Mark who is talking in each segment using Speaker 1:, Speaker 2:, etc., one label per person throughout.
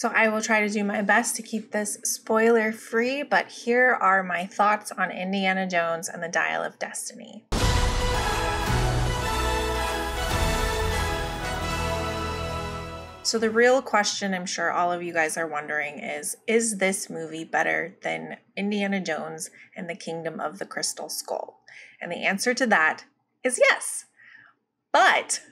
Speaker 1: So I will try to do my best to keep this spoiler free, but here are my thoughts on Indiana Jones and the Dial of Destiny. So, the real question I'm sure all of you guys are wondering is Is this movie better than Indiana Jones and the Kingdom of the Crystal Skull? And the answer to that is yes. But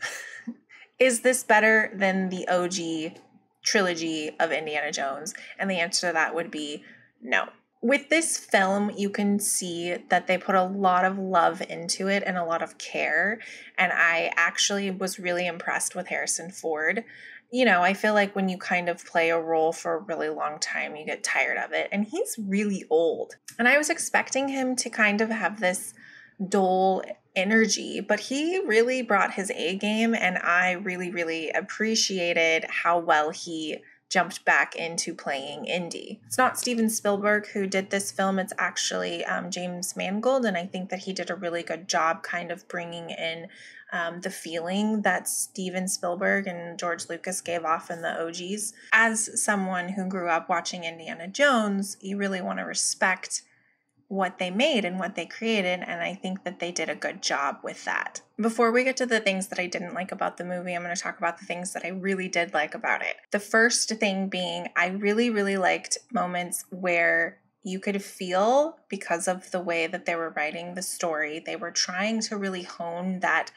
Speaker 1: is this better than the OG trilogy of Indiana Jones? And the answer to that would be no. With this film, you can see that they put a lot of love into it and a lot of care. And I actually was really impressed with Harrison Ford. You know, I feel like when you kind of play a role for a really long time, you get tired of it. And he's really old. And I was expecting him to kind of have this dull energy, but he really brought his A game, and I really, really appreciated how well he jumped back into playing Indy. It's not Steven Spielberg who did this film, it's actually um, James Mangold, and I think that he did a really good job kind of bringing in um, the feeling that Steven Spielberg and George Lucas gave off in the OGs. As someone who grew up watching Indiana Jones, you really want to respect what they made and what they created, and I think that they did a good job with that. Before we get to the things that I didn't like about the movie, I'm going to talk about the things that I really did like about it. The first thing being, I really, really liked moments where you could feel because of the way that they were writing the story, they were trying to really hone that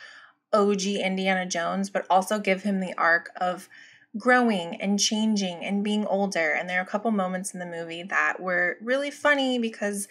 Speaker 1: OG Indiana Jones, but also give him the arc of growing and changing and being older. And there are a couple moments in the movie that were really funny because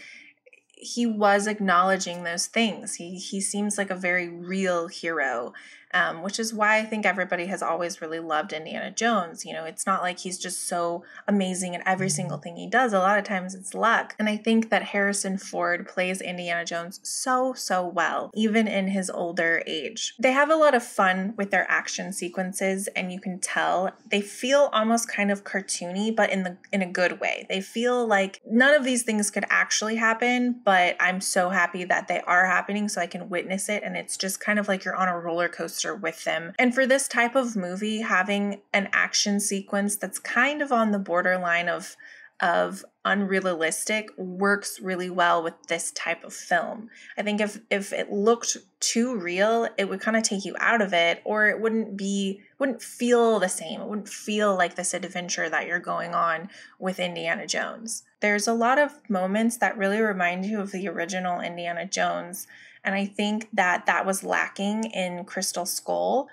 Speaker 1: he was acknowledging those things. He he seems like a very real hero, um, which is why I think everybody has always really loved Indiana Jones. You know, it's not like he's just so amazing at every single thing he does. A lot of times it's luck, and I think that Harrison Ford plays Indiana Jones so so well, even in his older age. They have a lot of fun with their action sequences, and you can tell they feel almost kind of cartoony, but in the in a good way. They feel like none of these things could actually happen, but I'm so happy that they are happening so I can witness it and it's just kind of like you're on a roller coaster with them. And for this type of movie, having an action sequence that's kind of on the borderline of of unrealistic works really well with this type of film. I think if if it looked too real, it would kind of take you out of it or it wouldn't be wouldn't feel the same. It wouldn't feel like this adventure that you're going on with Indiana Jones. There's a lot of moments that really remind you of the original Indiana Jones and I think that that was lacking in Crystal Skull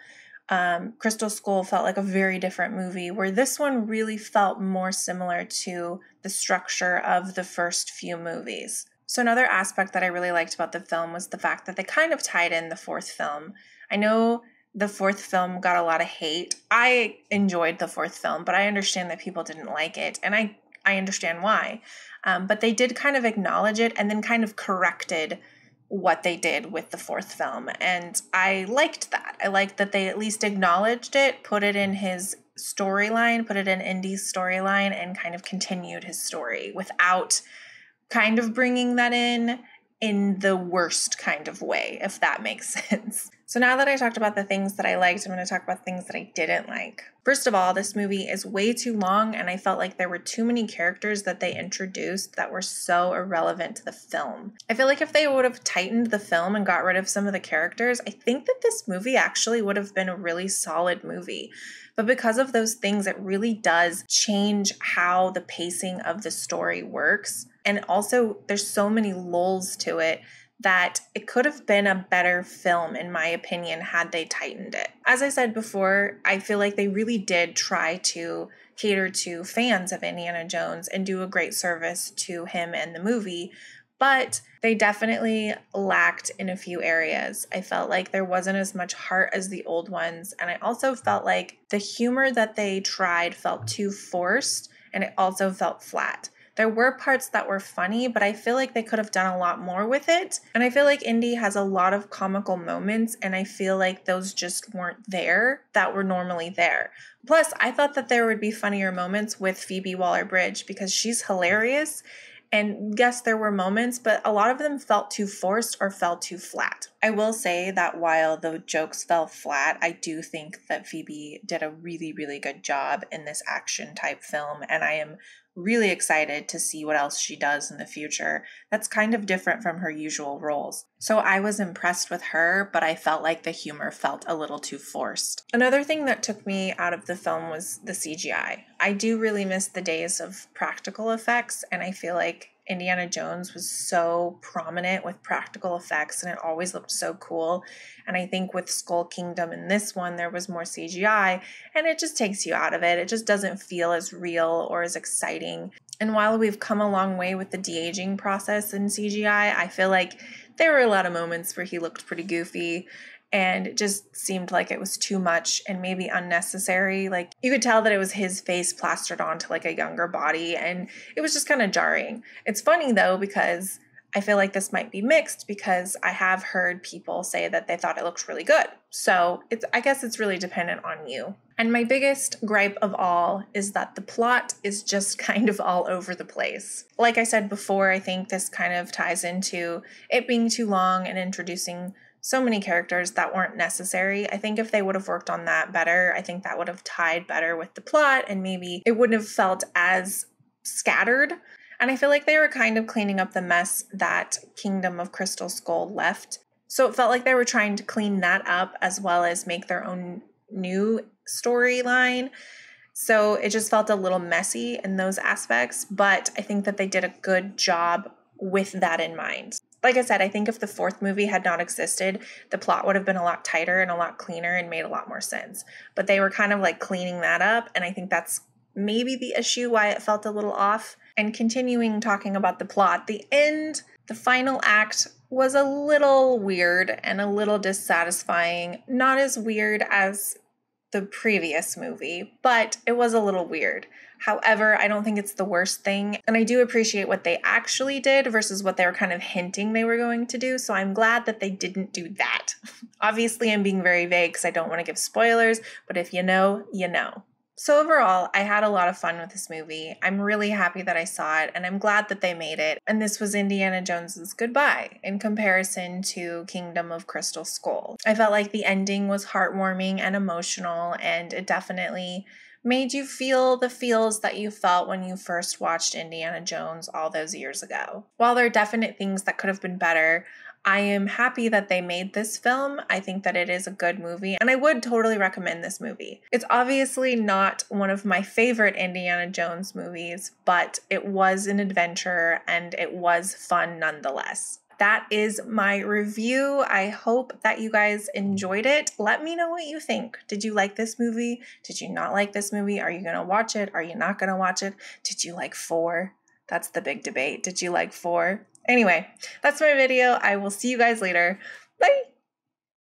Speaker 1: um, Crystal Skull felt like a very different movie, where this one really felt more similar to the structure of the first few movies. So, another aspect that I really liked about the film was the fact that they kind of tied in the fourth film. I know the fourth film got a lot of hate. I enjoyed the fourth film, but I understand that people didn't like it, and I, I understand why. Um, but they did kind of acknowledge it and then kind of corrected what they did with the fourth film. And I liked that. I liked that they at least acknowledged it, put it in his storyline, put it in Indy's storyline, and kind of continued his story without kind of bringing that in in the worst kind of way, if that makes sense. So now that I talked about the things that I liked, I'm going to talk about things that I didn't like. First of all, this movie is way too long, and I felt like there were too many characters that they introduced that were so irrelevant to the film. I feel like if they would have tightened the film and got rid of some of the characters, I think that this movie actually would have been a really solid movie. But because of those things, it really does change how the pacing of the story works. And also, there's so many lulls to it that it could have been a better film, in my opinion, had they tightened it. As I said before, I feel like they really did try to cater to fans of Indiana Jones and do a great service to him and the movie, but they definitely lacked in a few areas. I felt like there wasn't as much heart as the old ones, and I also felt like the humor that they tried felt too forced and it also felt flat. There were parts that were funny, but I feel like they could have done a lot more with it. And I feel like Indy has a lot of comical moments, and I feel like those just weren't there that were normally there. Plus, I thought that there would be funnier moments with Phoebe Waller Bridge because she's hilarious And yes, there were moments, but a lot of them felt too forced or fell too flat. I will say that while the jokes fell flat, I do think that Phoebe did a really, really good job in this action type film. And I am really excited to see what else she does in the future. That's kind of different from her usual roles. So I was impressed with her, but I felt like the humor felt a little too forced. Another thing that took me out of the film was the CGI. I do really miss the days of practical effects, and I feel like Indiana Jones was so prominent with practical effects and it always looked so cool. And I think with Skull Kingdom in this one, there was more CGI and it just takes you out of it. It just doesn't feel as real or as exciting. And while we've come a long way with the de aging process in CGI, I feel like there were a lot of moments where he looked pretty goofy and it just seemed like it was too much and maybe unnecessary. Like you could tell that it was his face plastered onto like a younger body, and it was just kind of jarring. It's funny though, because I feel like this might be mixed because I have heard people say that they thought it looked really good. So it's I guess it's really dependent on you. And my biggest gripe of all is that the plot is just kind of all over the place. Like I said before, I think this kind of ties into it being too long and introducing so many characters that weren't necessary. I think if they would have worked on that better, I think that would have tied better with the plot and maybe it wouldn't have felt as scattered. And I feel like they were kind of cleaning up the mess that Kingdom of Crystal Skull left. So it felt like they were trying to clean that up as well as make their own new storyline. So it just felt a little messy in those aspects, but I think that they did a good job with that in mind like I said, I think if the fourth movie had not existed, the plot would have been a lot tighter and a lot cleaner and made a lot more sense. But they were kind of like cleaning that up. And I think that's maybe the issue why it felt a little off. And continuing talking about the plot, the end, the final act was a little weird and a little dissatisfying. Not as weird as the previous movie, but it was a little weird. However, I don't think it's the worst thing. And I do appreciate what they actually did versus what they were kind of hinting they were going to do. So I'm glad that they didn't do that. Obviously, I'm being very vague because I don't want to give spoilers, but if you know, you know. So, overall, I had a lot of fun with this movie. I'm really happy that I saw it, and I'm glad that they made it. And this was Indiana Jones's goodbye in comparison to Kingdom of Crystal Skull. I felt like the ending was heartwarming and emotional, and it definitely made you feel the feels that you felt when you first watched Indiana Jones all those years ago. While there are definite things that could have been better, I am happy that they made this film. I think that it is a good movie, and I would totally recommend this movie. It's obviously not one of my favorite Indiana Jones movies, but it was an adventure and it was fun nonetheless that is my review. I hope that you guys enjoyed it. Let me know what you think. Did you like this movie? Did you not like this movie? Are you going to watch it? Are you not going to watch it? Did you like four? That's the big debate. Did you like four? Anyway, that's my video. I will see you guys later. Bye.